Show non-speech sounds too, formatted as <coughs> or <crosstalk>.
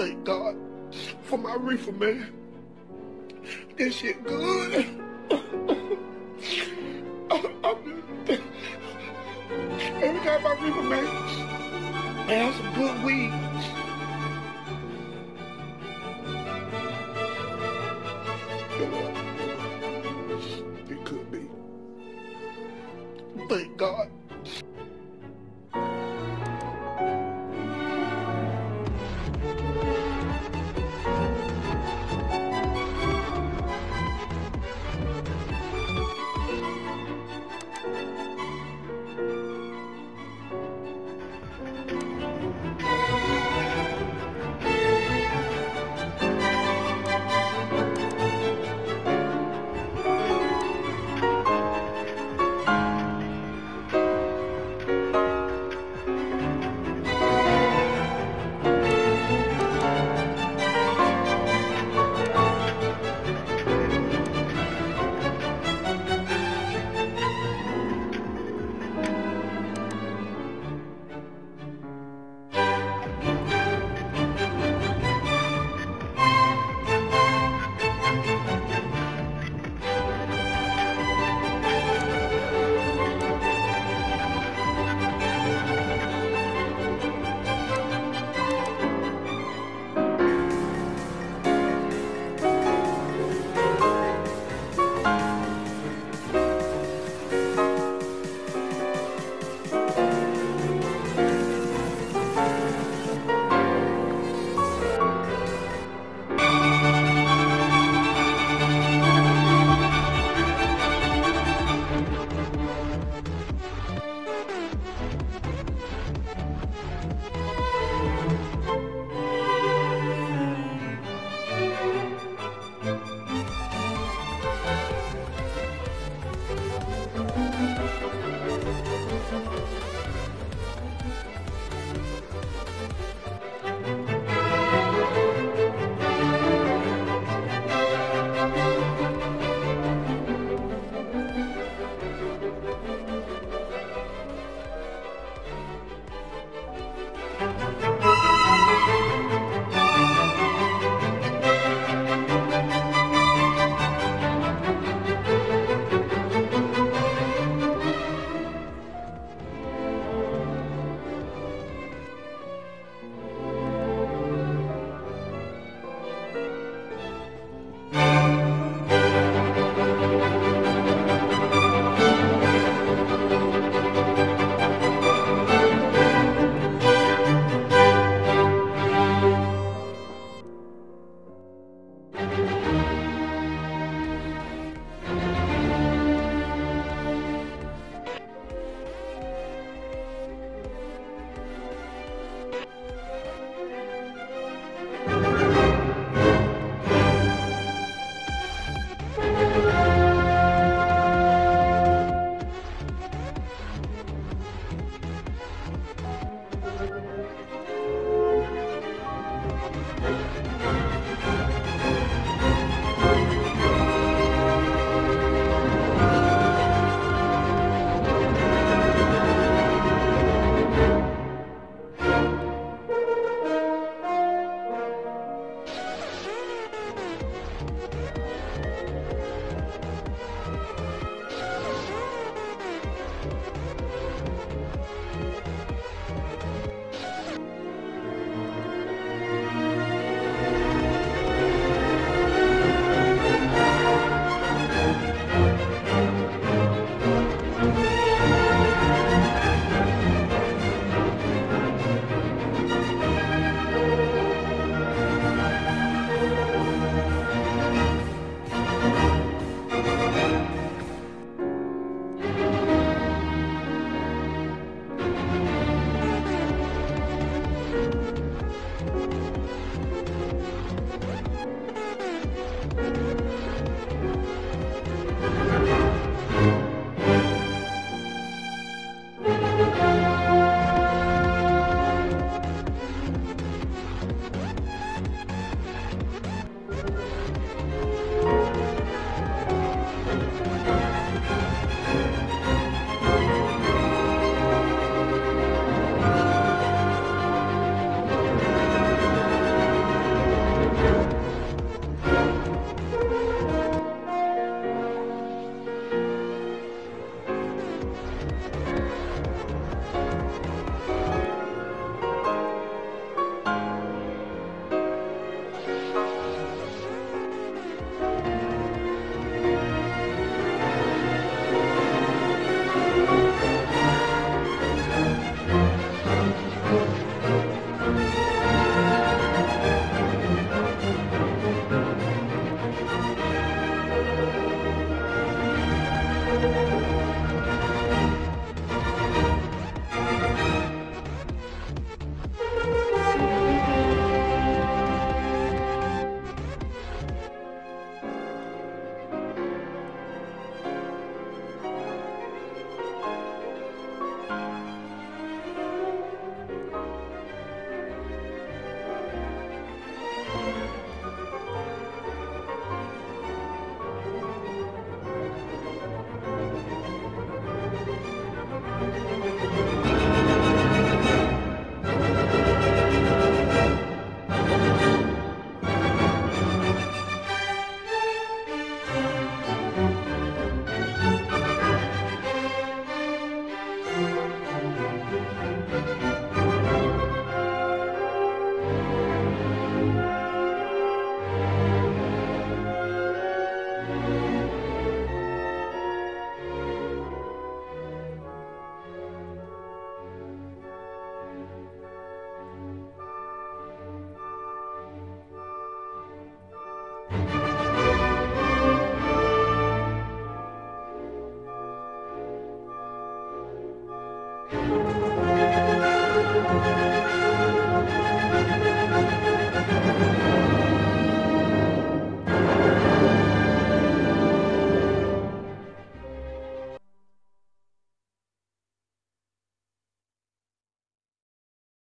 Thank God for my reefer, man. This shit good. <coughs> Every time I reefer, man, I have some good weed. It could be. Thank God.